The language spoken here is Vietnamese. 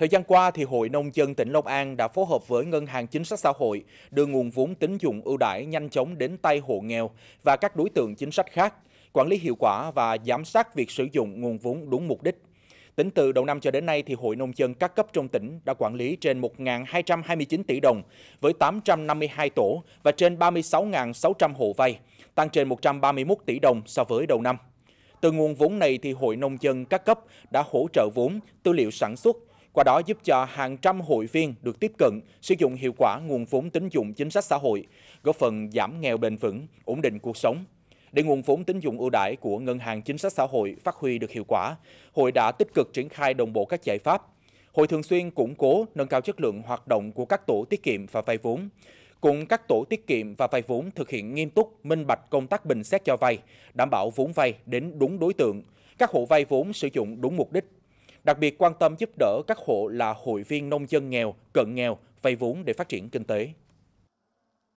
Thời gian qua, thì Hội Nông dân tỉnh Long An đã phối hợp với Ngân hàng Chính sách Xã hội đưa nguồn vốn tín dụng ưu đãi nhanh chóng đến tay hộ nghèo và các đối tượng chính sách khác, quản lý hiệu quả và giám sát việc sử dụng nguồn vốn đúng mục đích. Tính từ đầu năm cho đến nay, thì Hội Nông dân các cấp trong tỉnh đã quản lý trên 1.229 tỷ đồng với 852 tổ và trên 36.600 hộ vay, tăng trên 131 tỷ đồng so với đầu năm. Từ nguồn vốn này, thì Hội Nông dân các cấp đã hỗ trợ vốn, tư liệu sản xuất, qua đó giúp cho hàng trăm hội viên được tiếp cận, sử dụng hiệu quả nguồn vốn tín dụng chính sách xã hội, góp phần giảm nghèo bền vững, ổn định cuộc sống. Để nguồn vốn tín dụng ưu đãi của Ngân hàng Chính sách Xã hội phát huy được hiệu quả, Hội đã tích cực triển khai đồng bộ các giải pháp. Hội thường xuyên củng cố, nâng cao chất lượng hoạt động của các tổ tiết kiệm và vay vốn, cùng các tổ tiết kiệm và vay vốn thực hiện nghiêm túc, minh bạch công tác bình xét cho vay, đảm bảo vốn vay đến đúng đối tượng, các hộ vay vốn sử dụng đúng mục đích, đặc biệt quan tâm giúp đỡ các hộ là hội viên nông dân nghèo, cận nghèo, vay vốn để phát triển kinh tế.